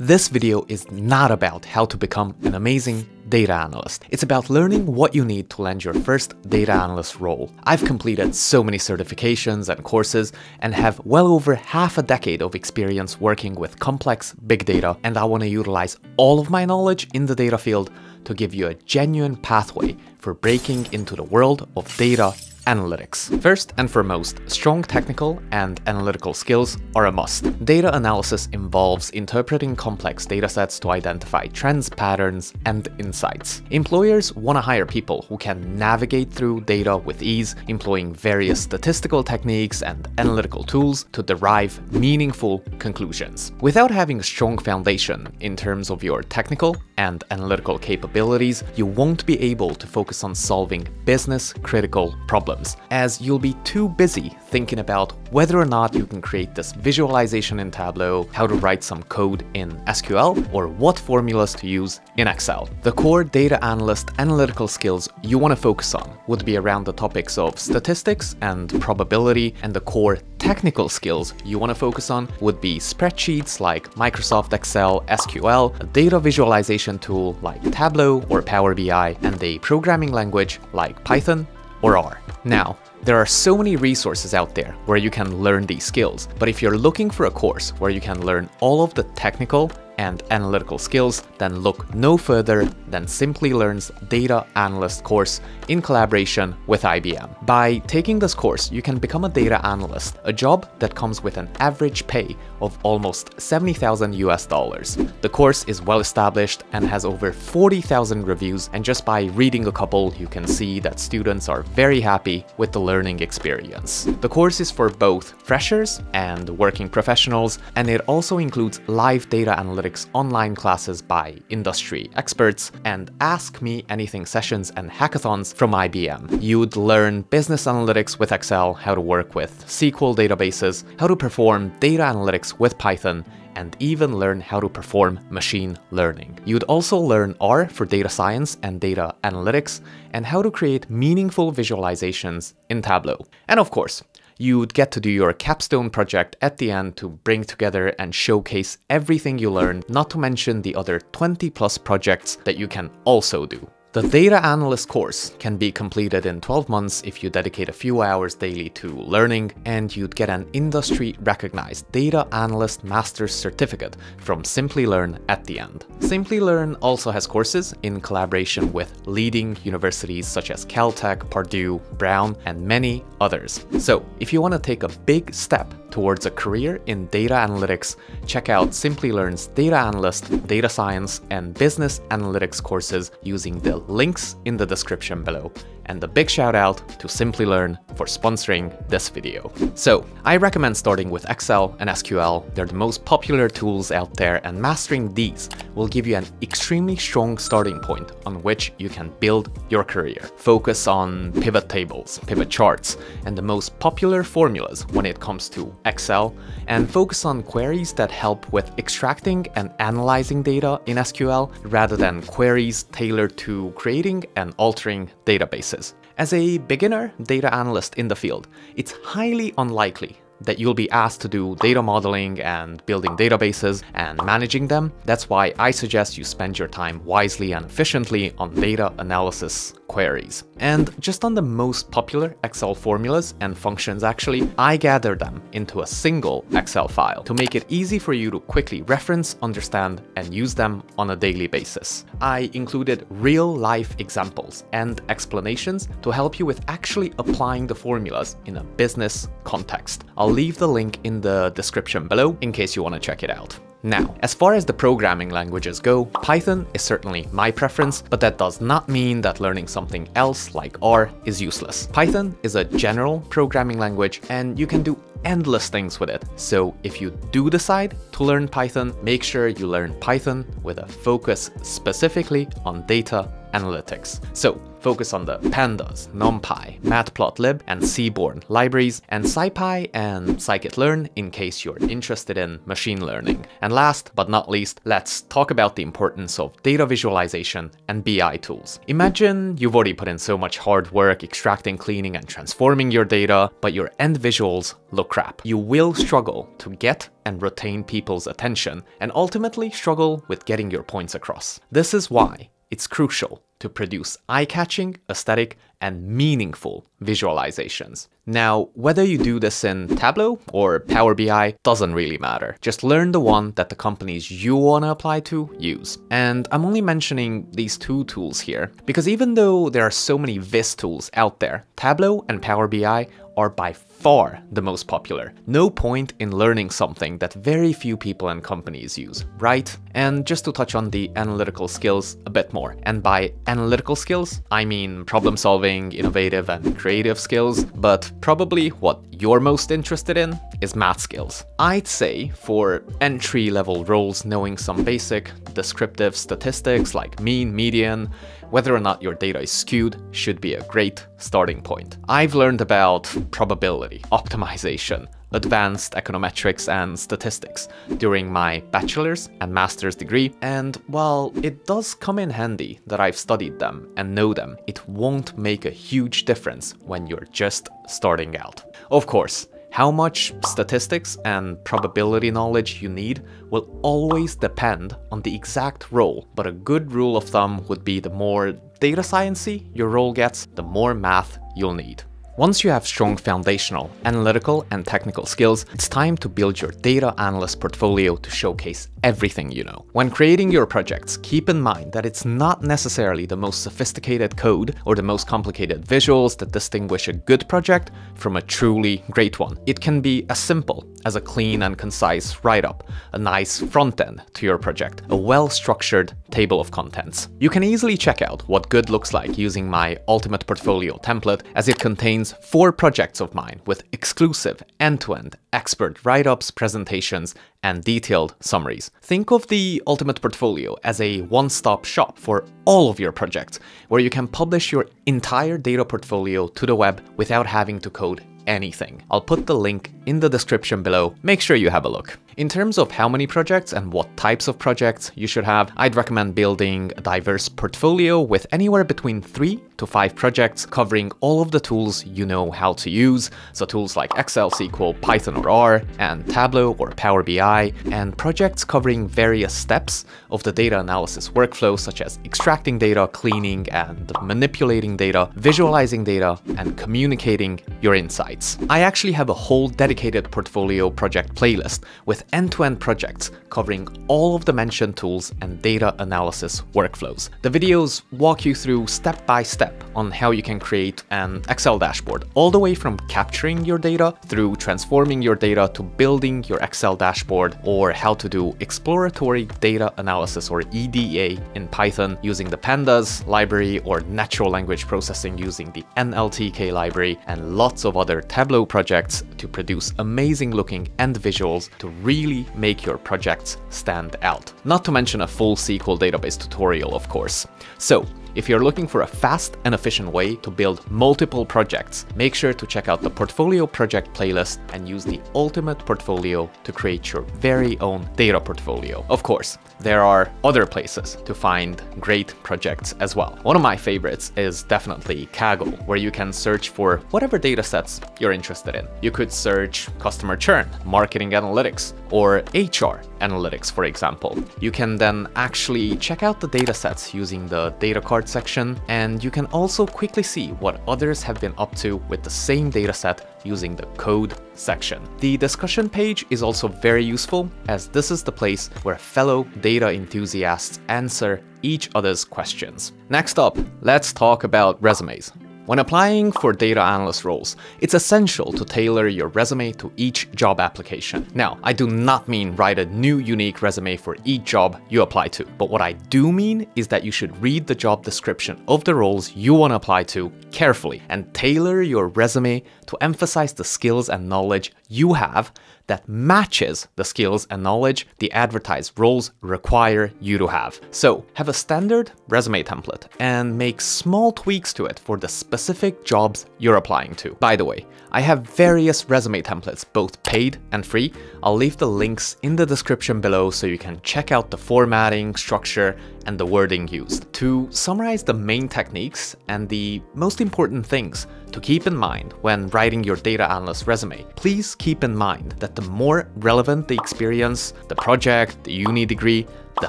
This video is not about how to become an amazing data analyst. It's about learning what you need to land your first data analyst role. I've completed so many certifications and courses and have well over half a decade of experience working with complex big data and I want to utilize all of my knowledge in the data field to give you a genuine pathway for breaking into the world of data analytics. First and foremost, strong technical and analytical skills are a must. Data analysis involves interpreting complex datasets to identify trends, patterns, and insights. Employers want to hire people who can navigate through data with ease, employing various statistical techniques and analytical tools to derive meaningful conclusions. Without having a strong foundation in terms of your technical and analytical capabilities, you won't be able to focus on solving business critical problems problems, as you'll be too busy thinking about whether or not you can create this visualization in Tableau, how to write some code in SQL, or what formulas to use in Excel. The core data analyst analytical skills you want to focus on would be around the topics of statistics and probability, and the core technical skills you want to focus on would be spreadsheets like Microsoft Excel, SQL, a data visualization tool like Tableau or Power BI, and a programming language like Python or R. Now, there are so many resources out there where you can learn these skills, but if you're looking for a course where you can learn all of the technical and analytical skills, then look no further than Simplilearn's Data Analyst course in collaboration with IBM. By taking this course, you can become a data analyst, a job that comes with an average pay of almost 70,000 US dollars. The course is well established and has over 40,000 reviews, and just by reading a couple, you can see that students are very happy with the learning experience. The course is for both freshers and working professionals, and it also includes live data analytics analytics online classes by industry experts and Ask Me Anything sessions and hackathons from IBM. You'd learn business analytics with Excel, how to work with SQL databases, how to perform data analytics with Python, and even learn how to perform machine learning. You'd also learn R for data science and data analytics, and how to create meaningful visualizations in Tableau. And of course, you'd get to do your capstone project at the end to bring together and showcase everything you learned, not to mention the other 20 plus projects that you can also do. The Data Analyst course can be completed in 12 months if you dedicate a few hours daily to learning, and you'd get an industry-recognized Data Analyst Master's Certificate from Simplilearn at the end. Simplilearn also has courses in collaboration with leading universities such as Caltech, Purdue, Brown, and many others. So if you want to take a big step towards a career in data analytics, check out Simplilearn's Data Analyst, Data Science, and Business Analytics courses using the links in the description below and a big shout out to Simplilearn for sponsoring this video. So, I recommend starting with Excel and SQL. They're the most popular tools out there and mastering these will give you an extremely strong starting point on which you can build your career. Focus on pivot tables, pivot charts, and the most popular formulas when it comes to Excel, and focus on queries that help with extracting and analyzing data in SQL rather than queries tailored to creating and altering databases. As a beginner data analyst in the field, it's highly unlikely that you'll be asked to do data modeling and building databases and managing them. That's why I suggest you spend your time wisely and efficiently on data analysis queries. And just on the most popular Excel formulas and functions actually, I gather them into a single Excel file to make it easy for you to quickly reference, understand, and use them on a daily basis. I included real life examples and explanations to help you with actually applying the formulas in a business context. I'll leave the link in the description below in case you want to check it out. Now, as far as the programming languages go, Python is certainly my preference, but that does not mean that learning something else like R is useless. Python is a general programming language and you can do endless things with it. So if you do decide to learn Python, make sure you learn Python with a focus specifically on data analytics. So focus on the pandas, numpy, matplotlib, and seaborn libraries, and scipy and scikit-learn in case you're interested in machine learning. And last but not least, let's talk about the importance of data visualization and BI tools. Imagine you've already put in so much hard work extracting, cleaning, and transforming your data, but your end visuals look crap. You will struggle to get and retain people's attention, and ultimately struggle with getting your points across. This is why it's crucial to produce eye-catching, aesthetic, and meaningful visualizations. Now, whether you do this in Tableau or Power BI doesn't really matter. Just learn the one that the companies you want to apply to use. And I'm only mentioning these two tools here because even though there are so many Viz tools out there, Tableau and Power BI are by far the most popular. No point in learning something that very few people and companies use, right? And just to touch on the analytical skills a bit more. And by analytical skills, I mean problem solving, innovative and creative skills, but probably what you're most interested in is math skills. I'd say for entry level roles knowing some basic descriptive statistics like mean, median, whether or not your data is skewed should be a great starting point. I've learned about probability, optimization, advanced econometrics and statistics during my bachelor's and master's degree, and while it does come in handy that I've studied them and know them, it won't make a huge difference when you're just starting out. Of course, how much statistics and probability knowledge you need will always depend on the exact role, but a good rule of thumb would be the more data sciencey your role gets, the more math you'll need. Once you have strong foundational, analytical, and technical skills, it's time to build your data analyst portfolio to showcase everything you know. When creating your projects, keep in mind that it's not necessarily the most sophisticated code or the most complicated visuals that distinguish a good project from a truly great one. It can be as simple as a clean and concise write-up, a nice front end to your project, a well-structured table of contents. You can easily check out what good looks like using my Ultimate Portfolio template as it contains four projects of mine with exclusive end-to-end -end expert write-ups, presentations, and detailed summaries. Think of the Ultimate Portfolio as a one-stop shop for all of your projects, where you can publish your entire data portfolio to the web without having to code anything. I'll put the link in the description below, make sure you have a look. In terms of how many projects and what types of projects you should have, I'd recommend building a diverse portfolio with anywhere between 3 to 5 projects covering all of the tools you know how to use, so tools like Excel, SQL, Python or R, and Tableau or Power BI, and projects covering various steps of the data analysis workflow such as extracting data, cleaning and manipulating data, visualizing data, and communicating your insights. I actually have a whole dedicated portfolio project playlist with end-to-end -end projects covering all of the mentioned tools and data analysis workflows. The videos walk you through step by step on how you can create an Excel dashboard, all the way from capturing your data through transforming your data to building your Excel dashboard or how to do exploratory data analysis or EDA in Python using the pandas library or natural language processing using the NLTK library and lots of other Tableau projects to produce amazing looking end visuals to really make your projects stand out. Not to mention a full SQL database tutorial, of course. So, if you're looking for a fast and efficient way to build multiple projects, make sure to check out the Portfolio Project playlist and use the Ultimate Portfolio to create your very own data portfolio. Of course, there are other places to find great projects as well. One of my favorites is definitely Kaggle, where you can search for whatever datasets you're interested in. You could search customer churn, marketing analytics, or HR analytics, for example. You can then actually check out the datasets using the data section, and you can also quickly see what others have been up to with the same dataset using the code section. The discussion page is also very useful as this is the place where fellow data enthusiasts answer each other's questions. Next up, let's talk about resumes. When applying for data analyst roles, it's essential to tailor your resume to each job application. Now, I do not mean write a new unique resume for each job you apply to, but what I do mean is that you should read the job description of the roles you want to apply to carefully and tailor your resume to emphasize the skills and knowledge you have that matches the skills and knowledge the advertised roles require you to have. So have a standard resume template and make small tweaks to it for the specific jobs you're applying to. By the way, I have various resume templates, both paid and free. I'll leave the links in the description below so you can check out the formatting, structure, and the wording used. To summarize the main techniques and the most important things to keep in mind when writing your data analyst resume, please keep in mind that the more relevant the experience, the project, the uni degree, the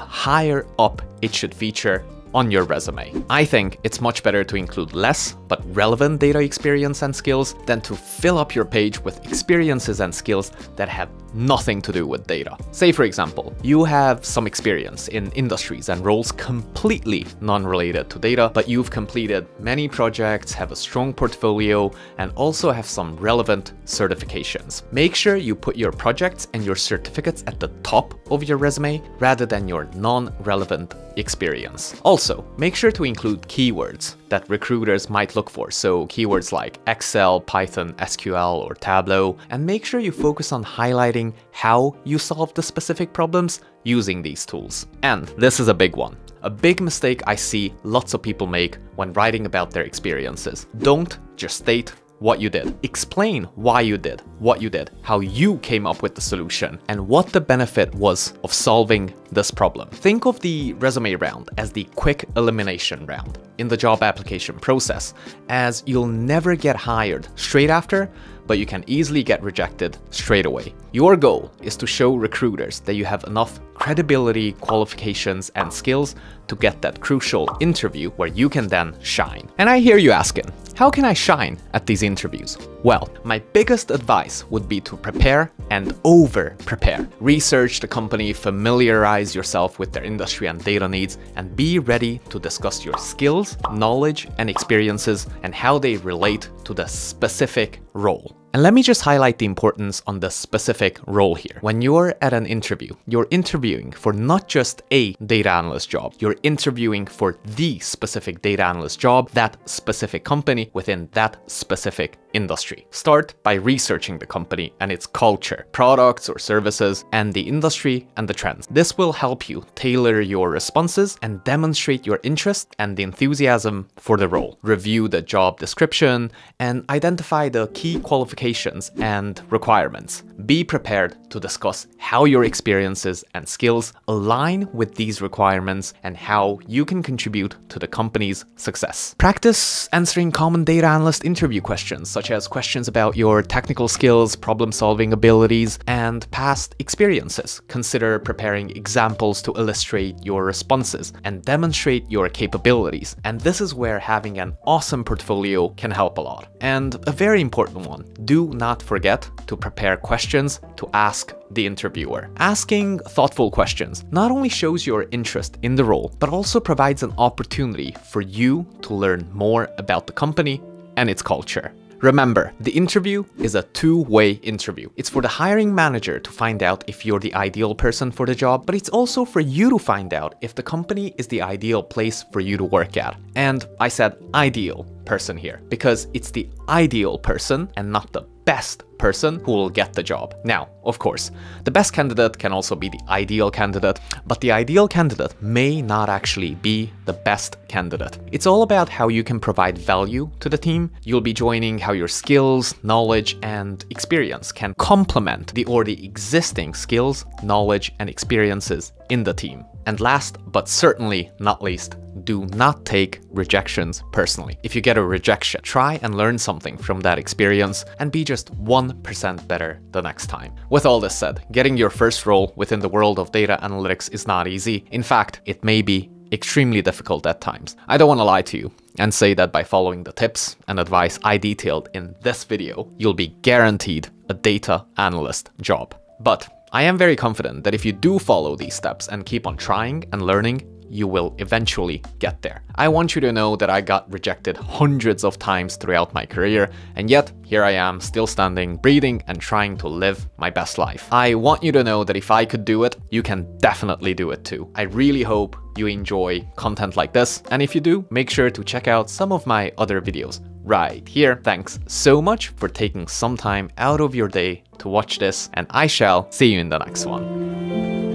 higher up it should feature on your resume. I think it's much better to include less but relevant data experience and skills than to fill up your page with experiences and skills that have nothing to do with data. Say for example, you have some experience in industries and roles completely non-related to data, but you've completed many projects, have a strong portfolio, and also have some relevant certifications. Make sure you put your projects and your certificates at the top of your resume rather than your non-relevant experience. Also, make sure to include keywords that recruiters might look for, so keywords like Excel, Python, SQL, or Tableau, and make sure you focus on highlighting how you solve the specific problems using these tools. And this is a big one. A big mistake I see lots of people make when writing about their experiences. Don't just state what you did. Explain why you did what you did, how you came up with the solution, and what the benefit was of solving this problem. Think of the resume round as the quick elimination round in the job application process, as you'll never get hired straight after, but you can easily get rejected straight away. Your goal is to show recruiters that you have enough credibility, qualifications, and skills to get that crucial interview where you can then shine. And I hear you asking, how can I shine at these interviews? Well, my biggest advice would be to prepare and over prepare. Research the company, familiarize yourself with their industry and data needs, and be ready to discuss your skills, knowledge, and experiences and how they relate to the specific role. And let me just highlight the importance on the specific role here. When you're at an interview, you're interviewing for not just a data analyst job, you're interviewing for the specific data analyst job, that specific company within that specific industry. Start by researching the company and its culture, products or services, and the industry and the trends. This will help you tailor your responses and demonstrate your interest and the enthusiasm for the role. Review the job description and identify the key qualifications and requirements. Be prepared to discuss how your experiences and skills align with these requirements and how you can contribute to the company's success. Practice answering common data analyst interview questions such as questions about your technical skills, problem-solving abilities, and past experiences. Consider preparing examples to illustrate your responses and demonstrate your capabilities. And this is where having an awesome portfolio can help a lot. And a very important one, do not forget to prepare questions to ask the interviewer. Asking thoughtful questions not only shows your interest in the role, but also provides an opportunity for you to learn more about the company and its culture. Remember, the interview is a two-way interview. It's for the hiring manager to find out if you're the ideal person for the job, but it's also for you to find out if the company is the ideal place for you to work at. And I said ideal person here because it's the ideal person and not the best person who will get the job. Now, of course, the best candidate can also be the ideal candidate, but the ideal candidate may not actually be the best candidate. It's all about how you can provide value to the team. You'll be joining how your skills, knowledge, and experience can complement the already existing skills, knowledge, and experiences in the team. And last, but certainly not least, do not take rejections personally. If you get a rejection, try and learn something from that experience and be just 1% better the next time. With all this said, getting your first role within the world of data analytics is not easy. In fact, it may be extremely difficult at times. I don't want to lie to you and say that by following the tips and advice I detailed in this video, you'll be guaranteed a data analyst job. But I am very confident that if you do follow these steps and keep on trying and learning, you will eventually get there. I want you to know that I got rejected hundreds of times throughout my career, and yet here I am still standing, breathing, and trying to live my best life. I want you to know that if I could do it, you can definitely do it too. I really hope you enjoy content like this, and if you do, make sure to check out some of my other videos right here. Thanks so much for taking some time out of your day to watch this, and I shall see you in the next one.